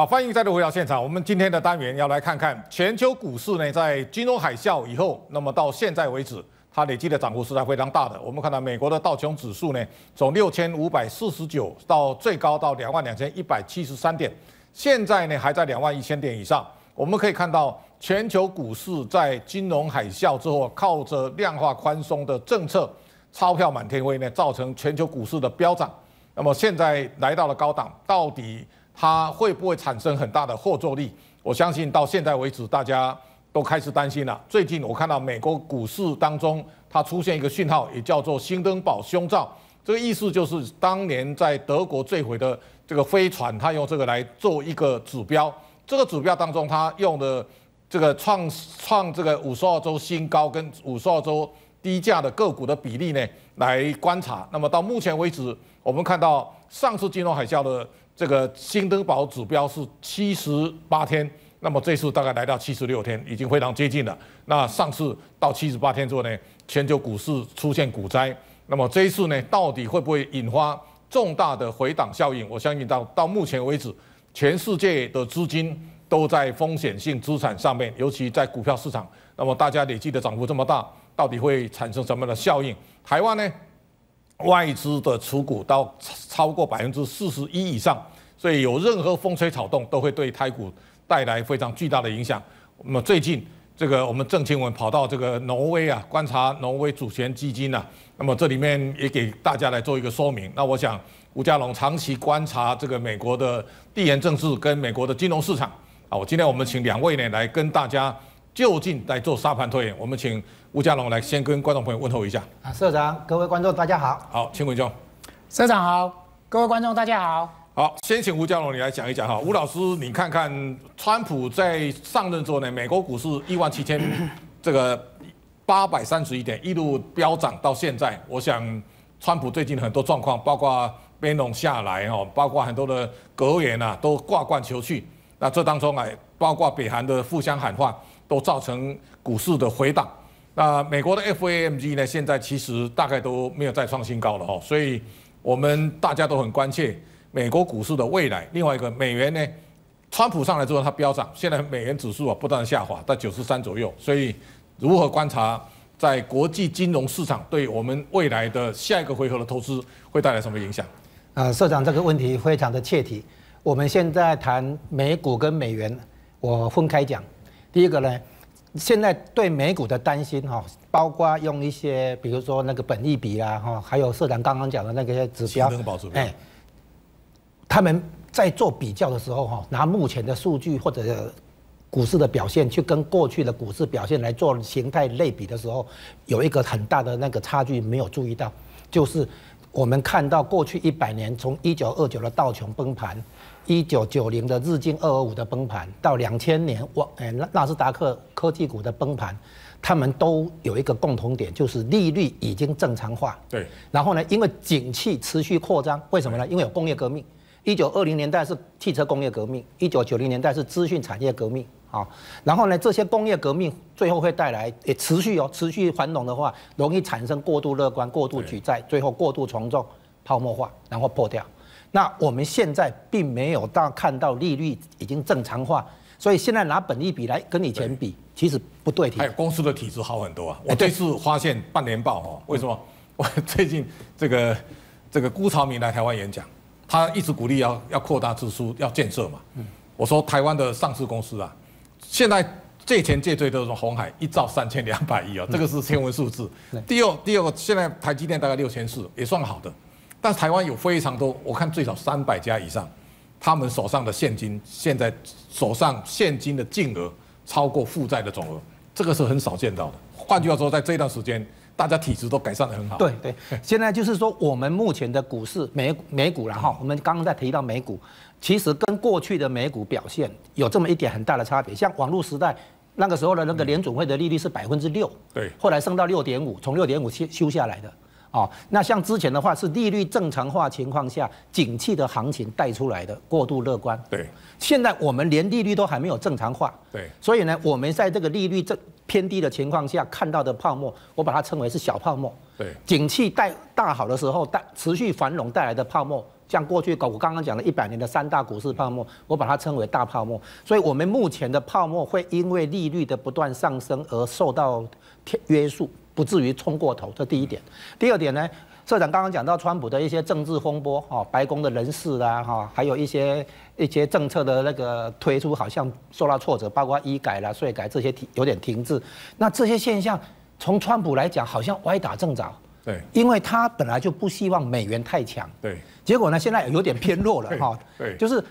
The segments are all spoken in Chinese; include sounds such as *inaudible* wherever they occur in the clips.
好，欢迎再度回到现场。我们今天的单元要来看看全球股市呢，在金融海啸以后，那么到现在为止，它累积的涨幅实在非常大的。我们看到美国的道琼指数呢，从六千五百四十九到最高到两万两千一百七十三点，现在呢还在两万一千点以上。我们可以看到，全球股市在金融海啸之后，靠着量化宽松的政策，钞票满天飞呢，造成全球股市的飙涨。那么现在来到了高档，到底？它会不会产生很大的后坐力？我相信到现在为止，大家都开始担心了。最近我看到美国股市当中，它出现一个讯号，也叫做“新登堡胸罩”。这个意思就是，当年在德国坠毁的这个飞船，它用这个来做一个指标。这个指标当中，它用的这个创创这个五十二周新高跟五十二周低价的个股的比例呢，来观察。那么到目前为止，我们看到上次金融海啸的。这个新登堡指标是七十八天，那么这次大概来到七十六天，已经非常接近了。那上次到七十八天之后呢，全球股市出现股灾，那么这一次呢，到底会不会引发重大的回档效应？我相信到到目前为止，全世界的资金都在风险性资产上面，尤其在股票市场。那么大家累计的涨幅这么大，到底会产生什么样的效应？台湾呢？外资的持股到超过百分之四十一以上，所以有任何风吹草动都会对台股带来非常巨大的影响。那么最近这个我们郑清文跑到这个挪威啊，观察挪威主权基金啊，那么这里面也给大家来做一个说明。那我想吴家龙长期观察这个美国的地缘政治跟美国的金融市场啊，我今天我们请两位呢来跟大家就近来做沙盘推演。我们请。吴家龙来先跟观众朋友问候一下啊，社长，各位观众大家好。好，请问兄。社长好，各位观众大家好。好，先请吴家龙你来讲一讲哈。吴老师，你看看川普在上任之后呢，美国股市一万七千 *coughs* 这个八百三十一点一路飙涨到现在，我想川普最近很多状况，包括边龙下来哦，包括很多的阁员啊都挂冠求去，那这当中啊，包括北韩的互相喊话，都造成股市的回档。那美国的 FAMG 呢？现在其实大概都没有再创新高了哦，所以我们大家都很关切美国股市的未来。另外一个，美元呢，川普上来之后它飙涨，现在美元指数啊不断下滑，在九十三左右。所以如何观察在国际金融市场对我们未来的下一个回合的投资会带来什么影响？啊，社长这个问题非常的切题。我们现在谈美股跟美元，我分开讲。第一个呢。现在对美股的担心哈，包括用一些，比如说那个本益比啊，哈，还有社长刚刚讲的那个指标，哎，他们在做比较的时候哈，拿目前的数据或者股市的表现去跟过去的股市表现来做形态类比的时候，有一个很大的那个差距没有注意到，就是我们看到过去一百年从一九二九的道琼崩盘。一九九零的日经二二五的崩盘，到两千年沃诶纳纳斯达克科技股的崩盘，他们都有一个共同点，就是利率已经正常化。对。然后呢，因为景气持续扩张，为什么呢？因为有工业革命。一九二零年代是汽车工业革命，一九九零年代是资讯产业革命啊。然后呢，这些工业革命最后会带来也持续哦，持续繁荣的话，容易产生过度乐观、过度举债，最后过度从众、泡沫化，然后破掉。那我们现在并没有到看到利率已经正常化，所以现在拿本利比来跟以前比，其实不对。还有公司的体质好很多啊！我这次发现半年报哦，为什么？*laughs* 我最近这个这个辜朝明来台湾演讲，他一直鼓励要要扩大支出，要建设嘛。嗯。我说台湾的上市公司啊，现在借钱借最多是红海，一兆三千两百亿啊，这个是天文数字。第二第二个，现在台积电大概六千四，也算好的。但台湾有非常多，我看最少三百家以上，他们手上的现金现在手上现金的净额超过负债的总额，这个是很少见到的。换句话说，在这段时间，大家体质都改善的很好。对对，现在就是说，我们目前的股市美美股然后我们刚刚在提到美股，其实跟过去的美股表现有这么一点很大的差别。像网络时代那个时候的那个联准会的利率是百分之六，对，后来升到六点五，从六点五修修下来的。哦，那像之前的话是利率正常化情况下，景气的行情带出来的过度乐观。对，现在我们连利率都还没有正常化。对，所以呢，我们在这个利率正偏低的情况下看到的泡沫，我把它称为是小泡沫。对，景气带大好的时候带持续繁荣带来的泡沫像过去我刚刚讲的一百年的三大股市泡沫，我把它称为大泡沫。所以，我们目前的泡沫会因为利率的不断上升而受到约束，不至于冲过头。这第一点。第二点呢，社长刚刚讲到川普的一些政治风波，哈，白宫的人事啦，哈，还有一些一些政策的那个推出好像受到挫折，包括医改啦、税改这些停有点停滞。那这些现象从川普来讲，好像歪打正着。对，因为他本来就不希望美元太强。对。结果呢？现在有点偏弱了哈。对，就是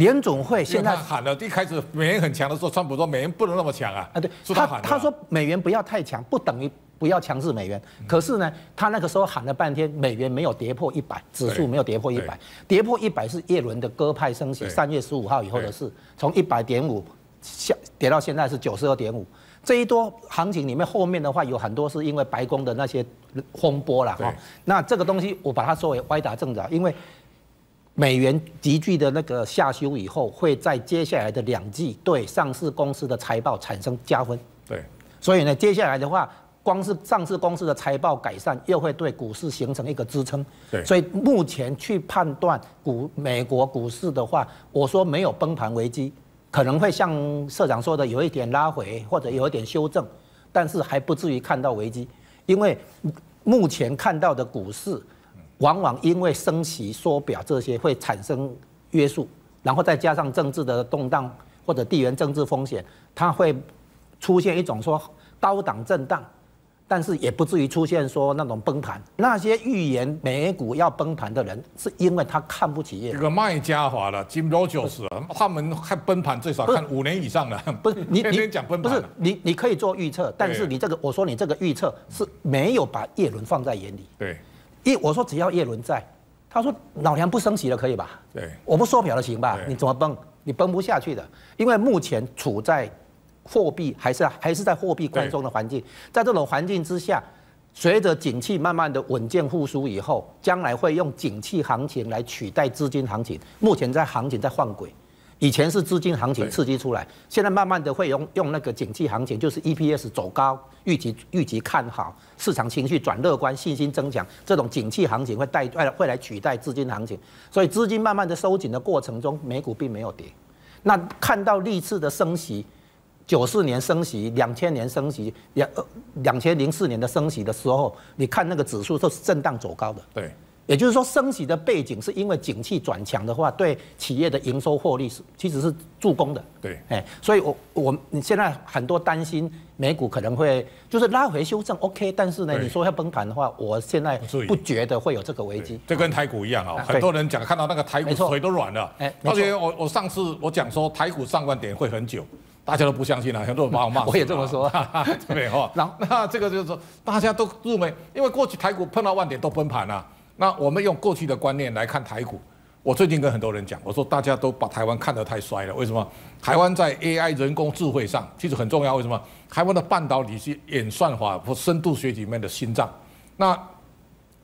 联总会现在喊了，一开始美元很强的时候，川普说美元不能那么强啊。啊，对，他他说美元不要太强，不等于不要强制美元。可是呢，他那个时候喊了半天，美元没有跌破一百，指数没有跌破一百，跌破一百是耶伦的鸽派升息，三月十五号以后的事，从一百点五下跌到现在是九十二点五。这一多行情里面，后面的话有很多是因为白宫的那些风波了哈。那这个东西我把它作为歪打正着，因为美元急剧的那个下修以后，会在接下来的两季对上市公司的财报产生加分。对，所以呢，接下来的话，光是上市公司的财报改善，又会对股市形成一个支撑。对，所以目前去判断股美国股市的话，我说没有崩盘危机。可能会像社长说的有一点拉回或者有一点修正，但是还不至于看到危机，因为目前看到的股市，往往因为升息缩表这些会产生约束，然后再加上政治的动荡或者地缘政治风险，它会出现一种说高档震荡。但是也不至于出现说那种崩盘。那些预言美股要崩盘的人，是因为他看不起业。这个卖家华了 Jim Rogers，他们看崩盘最少看五年以上的。不是你你讲崩盘，不是你你可以做预测，但是你这个我说你这个预测是没有把叶伦放在眼里。对，一我说只要叶伦在，他说老娘不升息了可以吧？对，我不缩表了行吧？你怎么崩？你崩不下去的，因为目前处在。货币还是还是在货币宽松的环境，在这种环境之下，随着景气慢慢的稳健复苏以后，将来会用景气行情来取代资金行情。目前在行情在换轨，以前是资金行情刺激出来，现在慢慢的会用用那个景气行情，就是 EPS 走高，预期预期看好，市场情绪转乐观，信心增强，这种景气行情会带会会来取代资金行情。所以资金慢慢的收紧的过程中，美股并没有跌。那看到历次的升息。九四年升息，两千年升息，两两千零四年的升息的时候，你看那个指数都是震荡走高的。对，也就是说升息的背景是因为景气转强的话，对企业的营收获利是其实是助攻的。对，哎，所以我我你现在很多担心美股可能会就是拉回修正，OK，但是呢，你说要崩盘的话，我现在不觉得会有这个危机。这跟台股一样啊，很多人讲看到那个台股腿都软了。哎，而且我我上次我讲说台股上万点会很久。大家都不相信了，很多人把我骂。我也这么说，对哈。那那这个就是说，大家都认为，因为过去台股碰到万点都崩盘了。那我们用过去的观念来看台股，我最近跟很多人讲，我说大家都把台湾看得太衰了。为什么？台湾在 AI 人工智慧上其实很重要。为什么？台湾的半导体是演算法或深度学里面的心脏。那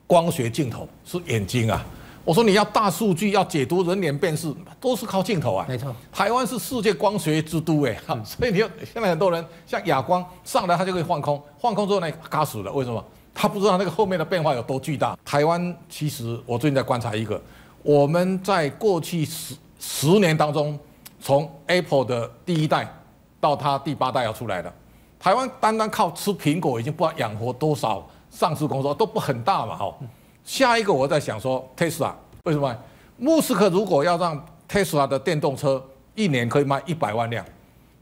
光学镜头是眼睛啊。我说你要大数据，要解读人脸辨识，都是靠镜头啊。没错，台湾是世界光学之都哎，所以你现在很多人像亚光上来，他就可以放空，放空之后呢，卡死了。为什么？他不知道那个后面的变化有多巨大。台湾其实我最近在观察一个，我们在过去十十年当中，从 Apple 的第一代到它第八代要出来的，台湾单单靠吃苹果已经不知道养活多少上市公司，都不很大嘛，哈。下一个我在想说，Tesla 为什么？穆斯克如果要让 Tesla 的电动车一年可以卖一百万辆，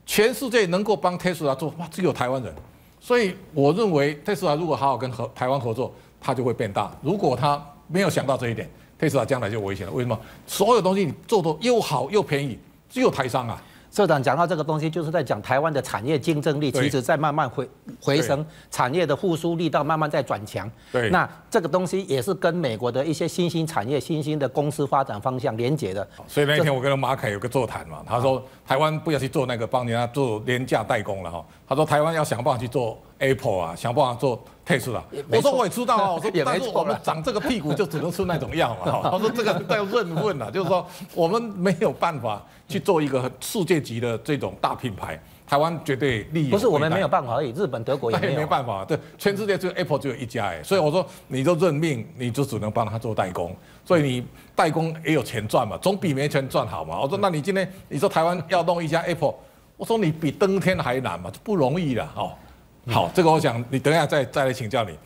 全世界能够帮 Tesla 做，哇，只有台湾人。所以我认为 Tesla 如果好好跟合台湾合作，它就会变大。如果他没有想到这一点，Tesla 将来就危险了。为什么？所有东西你做的又好又便宜，只有台商啊。社长讲到这个东西，就是在讲台湾的产业竞争力，其实在慢慢回回升，产业的复苏力道慢慢在转强。对，那这个东西也是跟美国的一些新兴产业、新兴的公司发展方向连结的。所以那一天我跟马凯有个座谈嘛，他说台湾不要去做那个帮人家做廉价代工了哈，他说台湾要想办法去做 Apple 啊，想办法做 Tesla。我说我也知道啊，*laughs* 我说但是我们长这个屁股就只能吃那种药嘛。*laughs* 他说这个要认问啊，就是说我们没有办法去做一个世界级的这种大品牌。台湾绝对利益不是我们没有办法而已，日本、德国也没没办法。对，全世界只有 Apple 只有一家哎，所以我说你就认命，你就只能帮他做代工。所以你代工也有钱赚嘛，总比没钱赚好嘛。我说那你今天你说台湾要弄一家 Apple，我说你比登天还难嘛，不容易的哦。好，这个我想你等一下再再来请教你。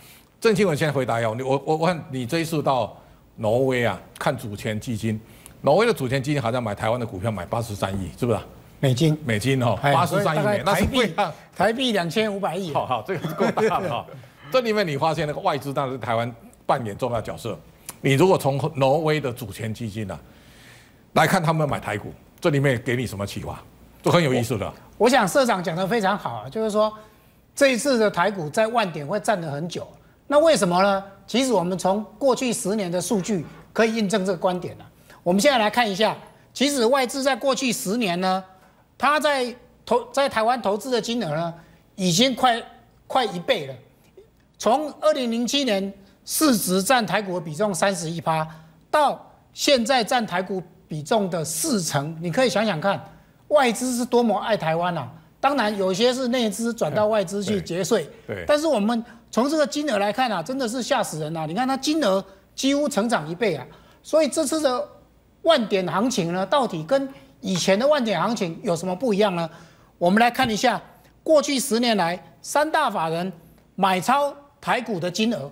郑清文先回答要你，我我我看你这一次到挪威啊，看主权基金，挪威的主权基金好像买台湾的股票买八十三亿，是不是？美金，美金哦，八十三亿美，那是币，台币两千五百亿。好好，这个是够大的哈。*laughs* 这里面你发现那个外资当然是台湾扮演重要角色。你如果从挪威的主权基金呢来看他们买台股，这里面给你什么启发？都很有意思的。我想社长讲的非常好啊，就是说这一次的台股在万点会站得很久。那为什么呢？其实我们从过去十年的数据可以印证这个观点了。我们现在来看一下，其实外资在过去十年呢。他在投在台湾投资的金额呢，已经快快一倍了。从二零零七年市值占台股的比重三十一趴，到现在占台股比重的四成，你可以想想看，外资是多么爱台湾啊！当然，有些是内资转到外资去节税。对。但是我们从这个金额来看啊，真的是吓死人啊！你看它金额几乎成长一倍啊！所以这次的万点行情呢，到底跟以前的万点行情有什么不一样呢？我们来看一下过去十年来三大法人买超台股的金额。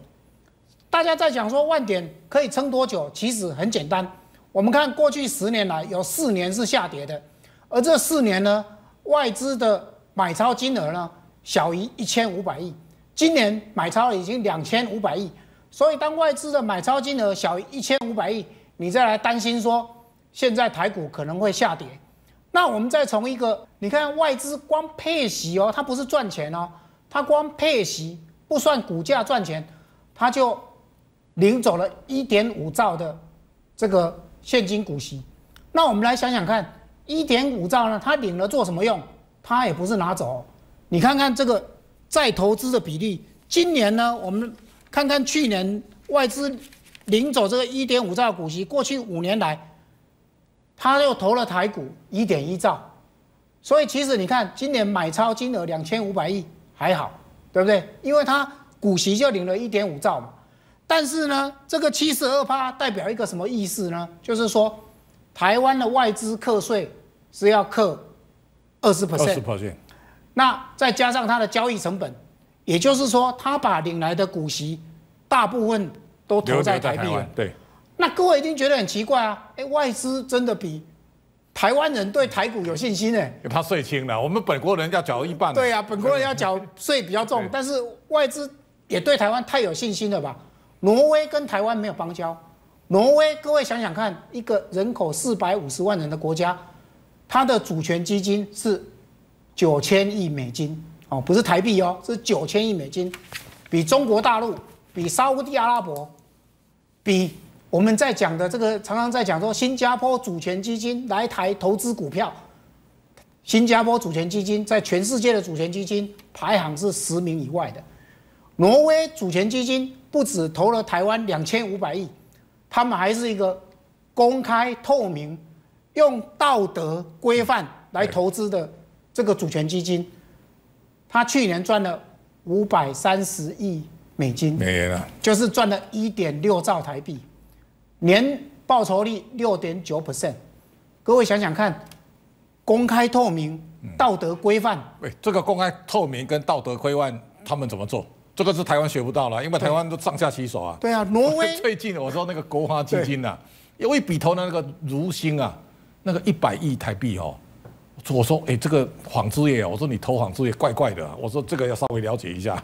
大家在讲说万点可以撑多久？其实很简单，我们看过去十年来有四年是下跌的，而这四年呢，外资的买超金额呢小于一千五百亿。今年买超已经两千五百亿，所以当外资的买超金额小于一千五百亿，你再来担心说。现在台股可能会下跌，那我们再从一个，你看外资光配息哦，它不是赚钱哦，它光配息不算股价赚钱，它就领走了一点五兆的这个现金股息。那我们来想想看，一点五兆呢，他领了做什么用？他也不是拿走。你看看这个再投资的比例，今年呢，我们看看去年外资领走这个一点五兆股息，过去五年来。他又投了台股一点一兆，所以其实你看今年买超金额两千五百亿还好，对不对？因为他股息就领了一点五兆嘛。但是呢，这个七十二趴代表一个什么意思呢？就是说，台湾的外资课税是要课二十 percent。那再加上它的交易成本，也就是说，他把领来的股息大部分都投在台币了，对。那各位一定觉得很奇怪啊！哎，外资真的比台湾人对台股有信心呢？他税轻了，我们本国人要缴一半。对啊，本国人要缴税比较重，*laughs* 但是外资也对台湾太有信心了吧？挪威跟台湾没有邦交，挪威各位想想看，一个人口四百五十万人的国家，它的主权基金是九千亿美金哦，不是台币哦，是九千亿美金，比中国大陆、比沙地阿拉伯、比。我们在讲的这个，常常在讲说，新加坡主权基金来台投资股票，新加坡主权基金在全世界的主权基金排行是十名以外的。挪威主权基金不止投了台湾两千五百亿，他们还是一个公开透明、用道德规范来投资的这个主权基金。他去年赚了五百三十亿美金，美元啊，就是赚了一点六兆台币。年报酬率六点九 percent，各位想想看，公开透明、道德规范。喂，这个公开透明跟道德规范，他们怎么做？这个是台湾学不到了，因为台湾都上下其手啊。对啊，挪威 *laughs* 最近我说那个国华基金呐，有一笔投的那个如新啊，那个一百亿台币哦。我说，哎，这个纺织业，我说你投纺织业怪怪的，我说这个要稍微了解一下。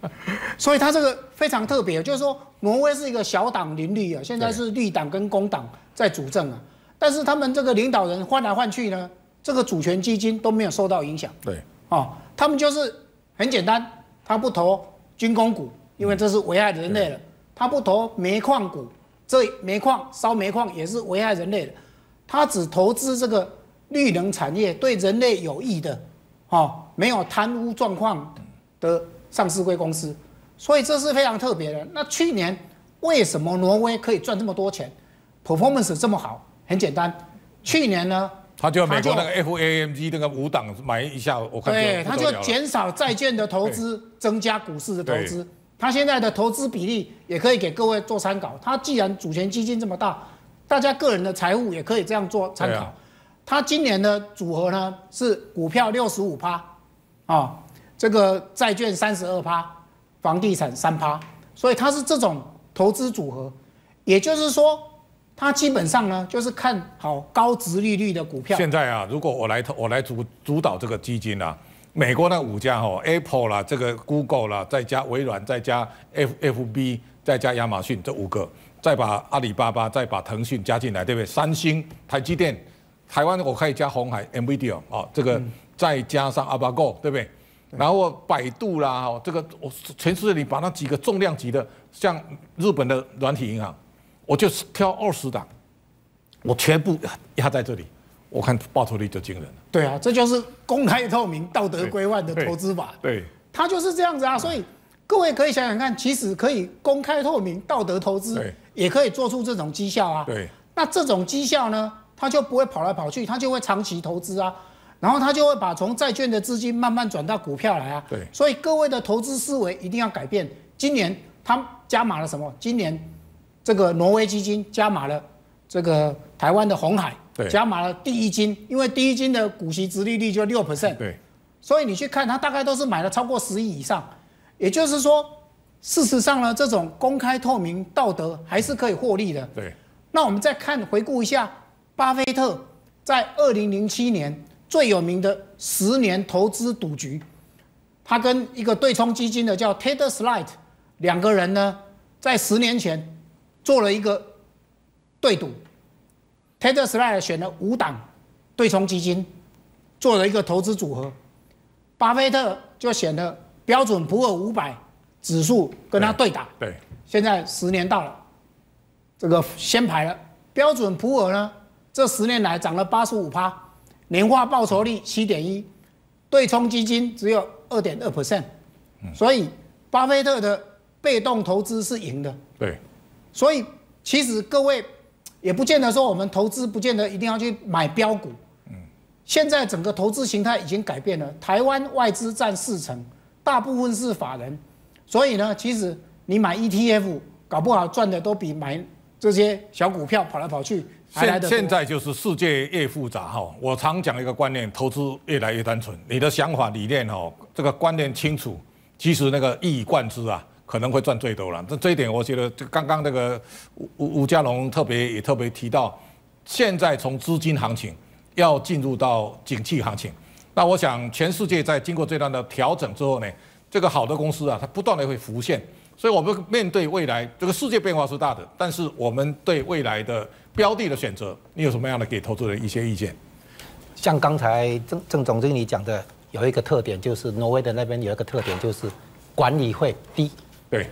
*laughs* 所以它这个非常特别，就是说挪威是一个小党林立啊，现在是绿党跟工党在主政啊，但是他们这个领导人换来换去呢，这个主权基金都没有受到影响。对，哦，他们就是很简单，他不投军工股，因为这是危害人类的；他不投煤矿股，这煤矿烧煤矿也是危害人类的。他只投资这个绿能产业，对人类有益的，哦，没有贪污状况的。上市贵公司，所以这是非常特别的。那去年为什么挪威可以赚这么多钱，performance 这么好？很简单，去年呢，他就美国那个 FAMG 那个五档买一下，我看对，他就减少债券的投资，增加股市的投资。他现在的投资比例也可以给各位做参考。他既然主权基金这么大，大家个人的财务也可以这样做参考。他今年的组合呢是股票六十五趴，啊，这个债券三十二趴，房地产三趴，所以他是这种投资组合。也就是说，它基本上呢就是看好高值利率的股票。现在啊，如果我来投，我来主主导这个基金啊。美国那五家哈，Apple 啦，这个 Google 啦，再加微软，再加 F F B，再加亚马逊这五个，再把阿里巴巴，再把腾讯加进来，对不对？三星、台积电，台湾我可以加红海、NVIDIA 啊，这个再加上 a l p h a 对不对？然后百度啦，这个我全世界里把那几个重量级的，像日本的软体银行，我就挑二十档，我全部压在这里。我看报酬率就惊人了。对啊，这就是公开透明、道德规范的投资法。对，它就是这样子啊。所以各位可以想想看，其实可以公开透明、道德投资，也可以做出这种绩效啊。对。那这种绩效呢，它就不会跑来跑去，它就会长期投资啊。然后他就会把从债券的资金慢慢转到股票来啊。对。所以各位的投资思维一定要改变。今年他加码了什么？今年这个挪威基金加码了这个台湾的红海。加码了第一金，因为第一金的股息值利率就六 percent，对，所以你去看它大概都是买了超过十亿以上，也就是说，事实上呢，这种公开透明、道德还是可以获利的。对，那我们再看回顾一下，巴菲特在二零零七年最有名的十年投资赌局，他跟一个对冲基金的叫 Ted Slide 两个人呢，在十年前做了一个对赌。Ted Slide 选了五档对冲基金，做了一个投资组合。巴菲特就选了标准普尔五百指数跟他对打。对，现在十年到了，这个先排了。标准普尔呢，这十年来涨了八十五趴，年化报酬率七点一，对冲基金只有二点二 percent。所以巴菲特的被动投资是赢的。对，所以其实各位。也不见得说我们投资不见得一定要去买标股。嗯，现在整个投资形态已经改变了，台湾外资占四成，大部分是法人，所以呢，其实你买 ETF 搞不好赚的都比买这些小股票跑来跑去还来的现在就是世界越复杂哈，我常讲一个观念，投资越来越单纯，你的想法理念哈，这个观念清楚，其实那个一以贯之啊。可能会赚最多了，这这一点我觉得，就刚刚那个吴吴吴家龙特别也特别提到，现在从资金行情要进入到景气行情，那我想全世界在经过这段的调整之后呢，这个好的公司啊，它不断的会浮现，所以我们面对未来这个世界变化是大的，但是我们对未来的标的的选择，你有什么样的给投资人一些意见？像刚才郑郑总经理讲的，有一个特点就是挪威的那边有一个特点就是管理费低。对，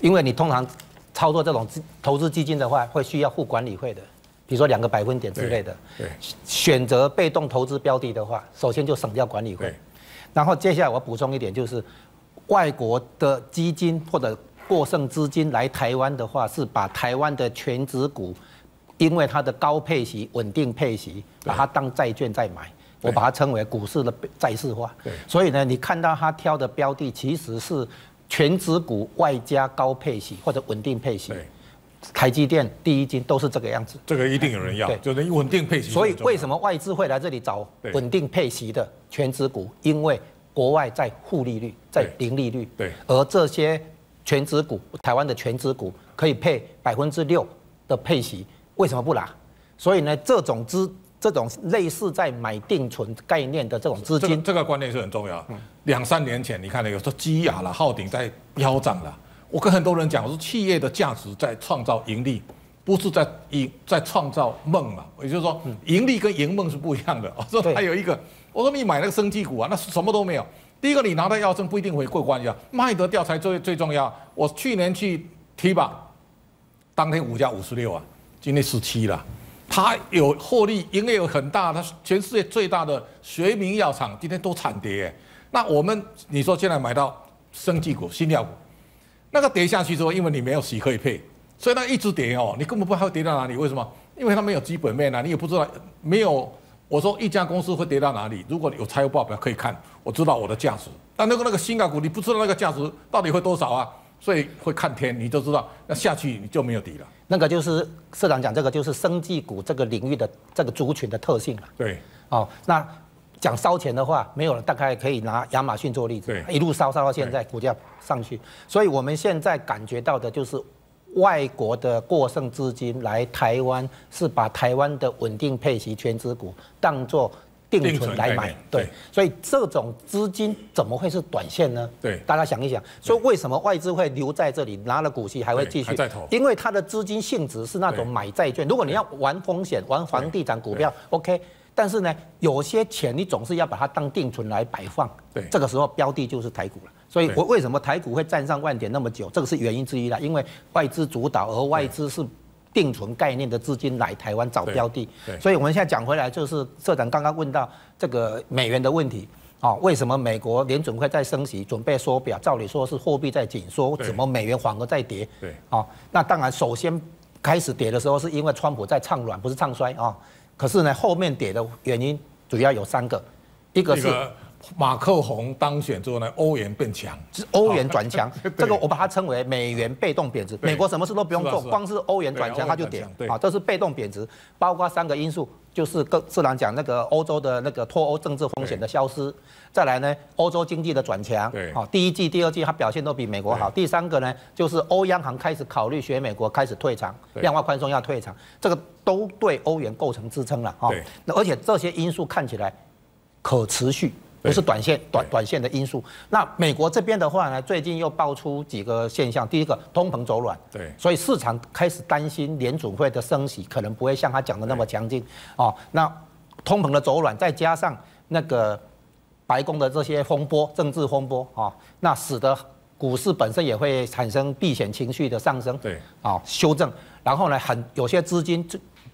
因为你通常操作这种投资基金的话，会需要付管理费的，比如说两个百分点之类的。对，选择被动投资标的的话，首先就省掉管理费。然后接下来我补充一点，就是外国的基金或者过剩资金来台湾的话，是把台湾的全值股，因为它的高配息、稳定配息，把它当债券在买，我把它称为股市的债市化。对，所以呢，你看到他挑的标的其实是。全指股外加高配息或者稳定配息，台积电、第一金都是这个样子。这个一定有人要，就是稳定配息。所以为什么外资会来这里找稳定配息的全指股？因为国外在负利率，在零利率。对。而这些全指股，台湾的全指股可以配百分之六的配息，为什么不拿？所以呢，这种资。这种类似在买定存概念的这种资金，这个观念是很重要。两三年前，你看那个说基亚了、浩鼎在飙涨了。我跟很多人讲，我说企业的价值在创造盈利，不是在盈在创造梦嘛。也就是说，盈利跟盈梦是不一样的。我说还有一个，我说你买那个生技股啊，那什么都没有。第一个，你拿到药证不一定会过关呀。卖得掉才最最重要。我去年去提吧，当天股价五十六啊，今天十七了。它有获利，营业有很大，它全世界最大的学名药厂今天都惨跌。那我们你说现在买到生技股、新药股，那个跌下去之后，因为你没有息可以配，所以它一直跌哦，你根本不知道会跌到哪里。为什么？因为它没有基本面啊，你也不知道没有。我说一家公司会跌到哪里？如果有财务报表可以看，我知道我的价值。但那个那个新药股，你不知道那个价值到底会多少啊？所以会看天，你就知道那下去你就没有底了。那个就是社长讲，这个就是生技股这个领域的这个族群的特性了。对，哦，那讲烧钱的话，没有了，大概可以拿亚马逊做例子，一路烧烧到现在，股价上去。所以我们现在感觉到的就是外国的过剩资金来台湾，是把台湾的稳定配息全资股当做。定存来买，对，所以这种资金怎么会是短线呢？对，大家想一想，所以为什么外资会留在这里，拿了股息还会继续？因为它的资金性质是那种买债券。如果你要玩风险，玩房地产股票，OK。但是呢，有些钱你总是要把它当定存来摆放。对，这个时候标的就是台股了。所以我为什么台股会站上万点那么久？这个是原因之一啦，因为外资主导，而外资是。定存概念的资金来台湾找标的，所以我们现在讲回来，就是社长刚刚问到这个美元的问题啊，为什么美国联准会在升息，准备缩表？照理说是货币在紧缩，怎么美元反而在跌？对，啊，那当然首先开始跌的时候是因为川普在唱软，不是唱衰啊。可是呢，后面跌的原因主要有三个，一个是。马克宏当选之后呢，欧元变强，是欧元转强，*laughs* 这个我把它称为美元被动贬值。美国什么事都不用做，光是欧元转强它就跌，啊，这是被动贬值，包括三个因素，就是跟自然讲那个欧洲的那个脱欧政治风险的消失，再来呢，欧洲经济的转强，好，第一季、第二季它表现都比美国好。第三个呢，就是欧央行开始考虑学美国开始退场，量化宽松要退场，这个都对欧元构成支撑了啊。那而且这些因素看起来可持续。不是短线短短线的因素。那美国这边的话呢，最近又爆出几个现象。第一个，通膨走软，对，所以市场开始担心联储会的升息可能不会像他讲的那么强劲哦。那通膨的走软，再加上那个白宫的这些风波、政治风波啊，那使得股市本身也会产生避险情绪的上升，对，啊，修正。然后呢，很有些资金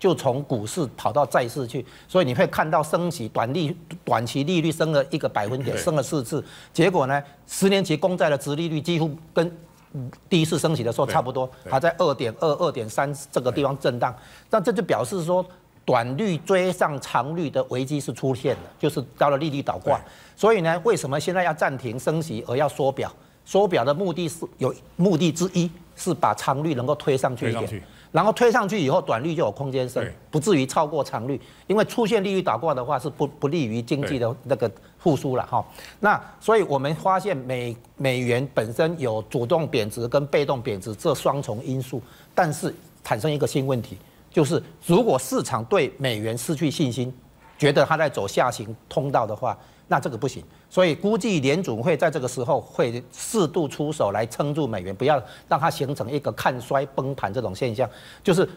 就。从股市跑到债市去，所以你会看到升息短利短期利率升了一个百分点，升了四次，结果呢，十年期公债的殖利率几乎跟第一次升息的时候差不多，还在二点二、二点三这个地方震荡。那这就表示说，短率追上长率的危机是出现了，就是到了利率倒挂。所以呢，为什么现在要暂停升息而要缩表？缩表的目的是有目的之一是把长率能够推上去一点。然后推上去以后，短率就有空间升，不至于超过长率。因为出现利率倒挂的话，是不不利于经济的那个复苏了哈。那所以我们发现美美元本身有主动贬值跟被动贬值这双重因素，但是产生一个新问题，就是如果市场对美元失去信心，觉得它在走下行通道的话。那这个不行，所以估计联总会在这个时候会适度出手来撑住美元，不要让它形成一个看衰崩盘这种现象。就是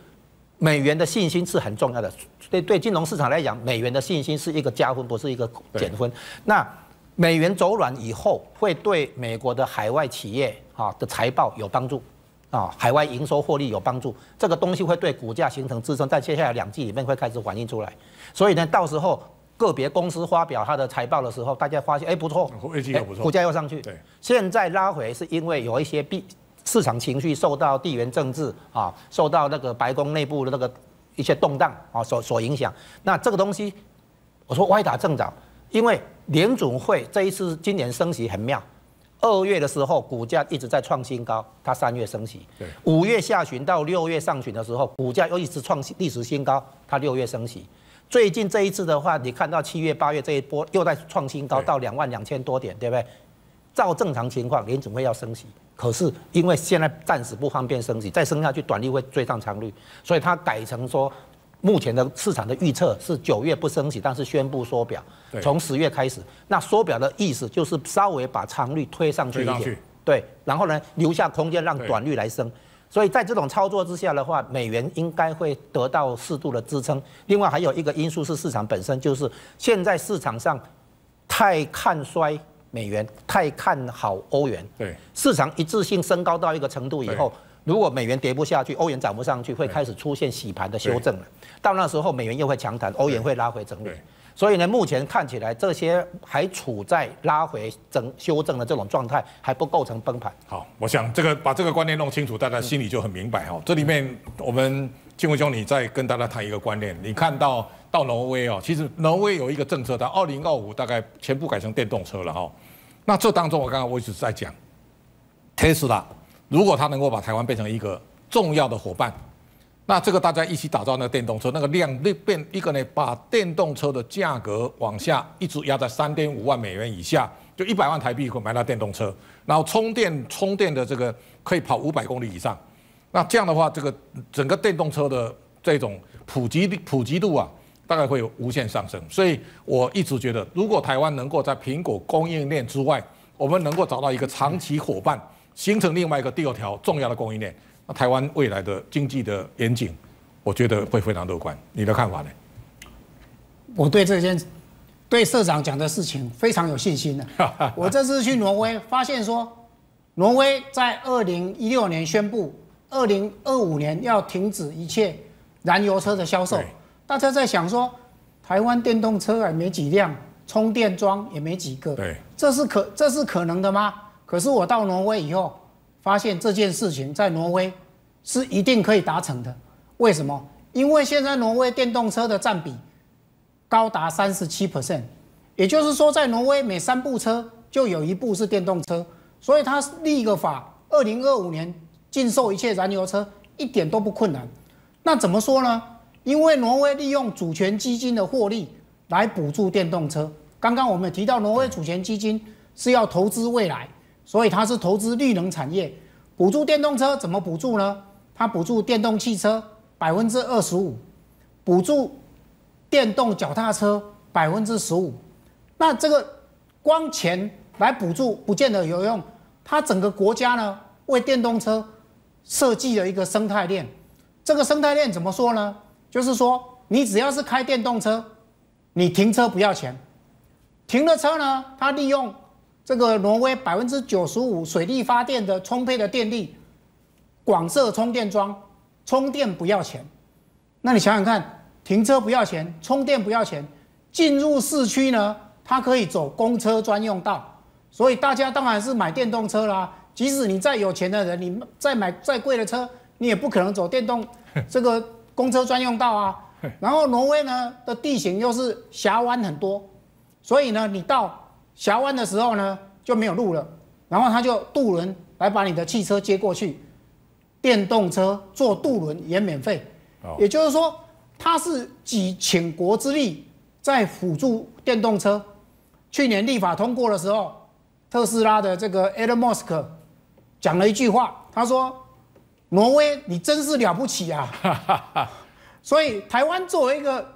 美元的信心是很重要的，对对金融市场来讲，美元的信心是一个加分，不是一个减分。那美元走软以后，会对美国的海外企业啊的财报有帮助啊，海外营收获利有帮助，这个东西会对股价形成支撑，在接下来两季里面会开始反映出来。所以呢，到时候。个别公司发表它的财报的时候，大家发现哎不错，股价又上去。对，现在拉回是因为有一些币市场情绪受到地缘政治啊，受到那个白宫内部的那个一些动荡啊所所影响。那这个东西，我说歪打正着，因为联总会这一次今年升息很妙，二月的时候股价一直在创新高，它三月升息，对，五月下旬到六月上旬的时候，股价又一直创历史新高，它六月升息。最近这一次的话，你看到七月、八月这一波又在创新高，到两万两千多点，对不对？照正常情况，联总会要升息，可是因为现在暂时不方便升息，再升下去短率会追上长率，所以它改成说，目前的市场的预测是九月不升息，但是宣布缩表，从十月开始。那缩表的意思就是稍微把长率推上去一点，对，然后呢留下空间让短率来升。所以在这种操作之下的话，美元应该会得到适度的支撑。另外还有一个因素是市场本身，就是现在市场上太看衰美元，太看好欧元。对，市场一致性升高到一个程度以后，如果美元跌不下去，欧元涨不上去，会开始出现洗盘的修正了。到那时候美元又会强弹，欧元会拉回整理。所以呢，目前看起来这些还处在拉回整修正的这种状态，还不构成崩盘。好，我想这个把这个观念弄清楚，大家心里就很明白哈。这里面我们金文兄，你再跟大家谈一个观念，你看到到挪威哦，其实挪威有一个政策，到二零二五大概全部改成电动车了哈。那这当中，我刚刚我一直在讲，特斯拉如果它能够把台湾变成一个重要的伙伴。那这个大家一起打造那个电动车，那个量那变一个呢，把电动车的价格往下一直压在三点五万美元以下，就一百万台币可以买到电动车，然后充电充电的这个可以跑五百公里以上，那这样的话，这个整个电动车的这种普及普及度啊，大概会有无限上升。所以我一直觉得，如果台湾能够在苹果供应链之外，我们能够找到一个长期伙伴，形成另外一个第二条重要的供应链。那台湾未来的经济的前景，我觉得会非常乐观。你的看法呢？我对这件对社长讲的事情非常有信心的。我这次去挪威，发现说，挪威在二零一六年宣布，二零二五年要停止一切燃油车的销售。大家在想说，台湾电动车也没几辆，充电桩也没几个。对，这是可这是可能的吗？可是我到挪威以后。发现这件事情在挪威是一定可以达成的，为什么？因为现在挪威电动车的占比高达三十七 percent，也就是说，在挪威每三部车就有一部是电动车，所以他立一个法，二零二五年禁售一切燃油车一点都不困难。那怎么说呢？因为挪威利用主权基金的获利来补助电动车。刚刚我们提到，挪威主权基金是要投资未来。所以它是投资绿能产业，补助电动车怎么补助呢？它补助电动汽车百分之二十五，补助电动脚踏车百分之十五。那这个光钱来补助不见得有用，它整个国家呢为电动车设计了一个生态链。这个生态链怎么说呢？就是说你只要是开电动车，你停车不要钱，停了车呢，它利用。这个挪威百分之九十五水力发电的充沛的电力，广设充电桩，充电不要钱。那你想想看，停车不要钱，充电不要钱，进入市区呢，它可以走公车专用道，所以大家当然是买电动车啦。即使你再有钱的人，你再买再贵的车，你也不可能走电动 *laughs* 这个公车专用道啊。然后挪威呢的地形又是峡湾很多，所以呢，你到。峡湾的时候呢，就没有路了，然后他就渡轮来把你的汽车接过去，电动车坐渡轮也免费，也就是说，他是集请国之力在辅助电动车。去年立法通过的时候，特斯拉的这个 Elon Musk 讲了一句话，他说：“挪威，你真是了不起啊！” *laughs* 所以台湾作为一个。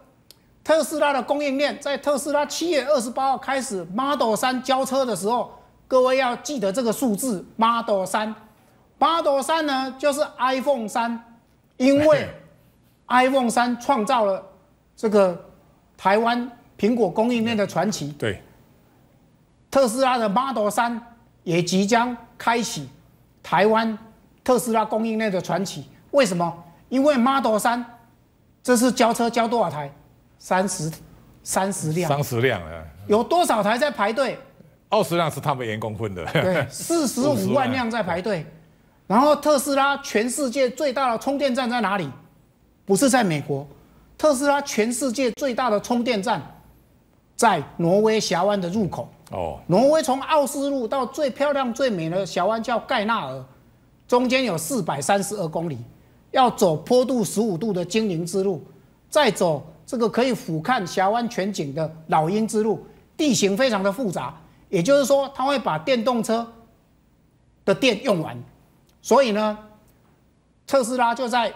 特斯拉的供应链在特斯拉七月二十八号开始 Model 三交车的时候，各位要记得这个数字 Model 三，Model 三呢就是 iPhone 三，因为 iPhone 三创造了这个台湾苹果供应链的传奇。对，特斯拉的 Model 三也即将开启台湾特斯拉供应链的传奇。为什么？因为 Model 三这次交车交多少台？三十，三十辆，三十辆啊！有多少台在排队？二十辆是他们员工分的。对，*laughs* 四十五万辆在排队。然后特斯拉全世界最大的充电站在哪里？不是在美国，特斯拉全世界最大的充电站在挪威峡湾的入口。哦。挪威从奥斯陆到最漂亮最美的峡湾叫盖纳尔，中间有四百三十二公里，要走坡度十五度的精灵之路，再走。这个可以俯瞰峡湾全景的老鹰之路，地形非常的复杂，也就是说，它会把电动车的电用完，所以呢，特斯拉就在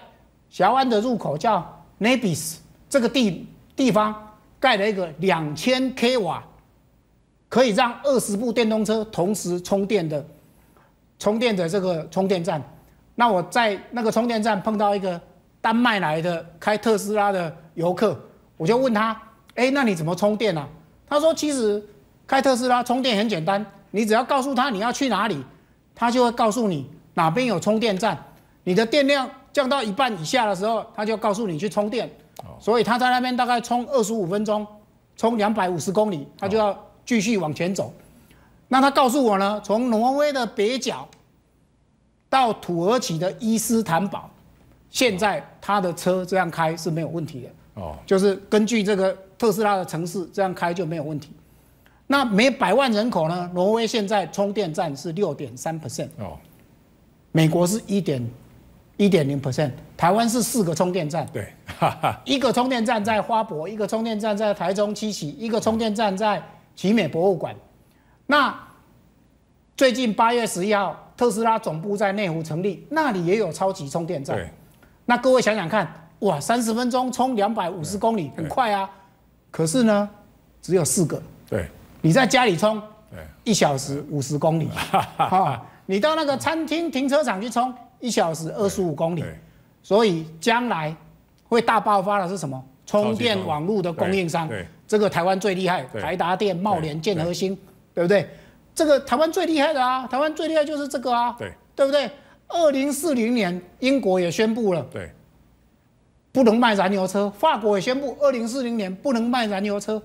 峡湾的入口叫 Nebis 这个地地方盖了一个两千 k 瓦，可以让二十部电动车同时充电的充电的这个充电站。那我在那个充电站碰到一个丹麦来的开特斯拉的。游客，我就问他，哎，那你怎么充电呢？他说，其实开特斯拉充电很简单，你只要告诉他你要去哪里，他就会告诉你哪边有充电站。你的电量降到一半以下的时候，他就告诉你去充电。所以他在那边大概充二十五分钟，充两百五十公里，他就要继续往前走。那他告诉我呢，从挪威的北角到土耳其的伊斯坦堡，现在他的车这样开是没有问题的。哦，就是根据这个特斯拉的城市这样开就没有问题。那每百万人口呢，挪威现在充电站是六点三 percent。哦，美国是一点一点零 percent，台湾是四个充电站。对，*laughs* 一个充电站在花博，一个充电站在台中七期，一个充电站在奇美博物馆。那最近八月十一号，特斯拉总部在内湖成立，那里也有超级充电站。那各位想想看，哇，三十分钟充两百五十公里，很快啊。可是呢，只有四个。对。你在家里充，一小时五十公里。哈，*laughs* 你到那个餐厅停车场去充，一小时二十五公里。所以将来会大爆发的是什么？充电网络的供应商。这个台湾最厉害，台达电、茂联、建和兴，对不对？这个台湾最厉害的啊，台湾最厉害就是这个啊，对，对不对？二零四零年，英国也宣布了，对，不能卖燃油车。法国也宣布，二零四零年不能卖燃油车。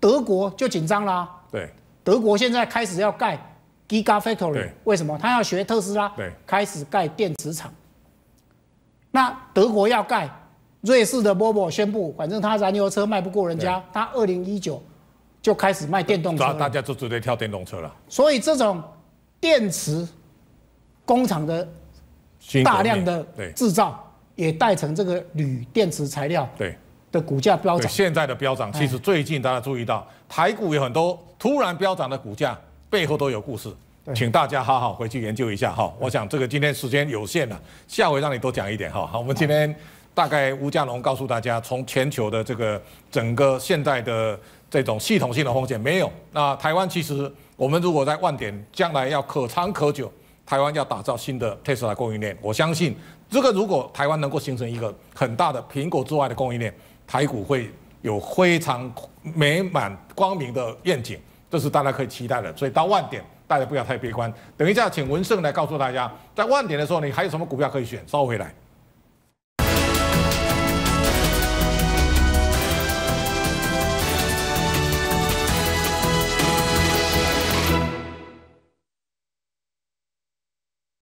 德国就紧张啦，对，德国现在开始要盖 Gigafactory，为什么？他要学特斯拉，对，开始盖电池厂。那德国要盖。瑞士的 Volvo 宣布，反正他燃油车卖不过人家，他二零一九就开始卖电动车，大家就直接跳电动车了。所以这种电池工厂的大量的制造，也带成这个铝电池材料对的股价飙涨。现在的飙涨，其实最近大家注意到，台股有很多突然飙涨的股价，背后都有故事，请大家好好回去研究一下哈。我想这个今天时间有限了，下回让你多讲一点哈。好，我们今天。大概吴家龙告诉大家，从全球的这个整个现在的这种系统性的风险没有。那台湾其实，我们如果在万点将来要可长可久，台湾要打造新的特斯拉供应链，我相信这个如果台湾能够形成一个很大的苹果之外的供应链，台股会有非常美满光明的愿景，这是大家可以期待的。所以到万点，大家不要太悲观。等一下，请文胜来告诉大家，在万点的时候，你还有什么股票可以选？收回来。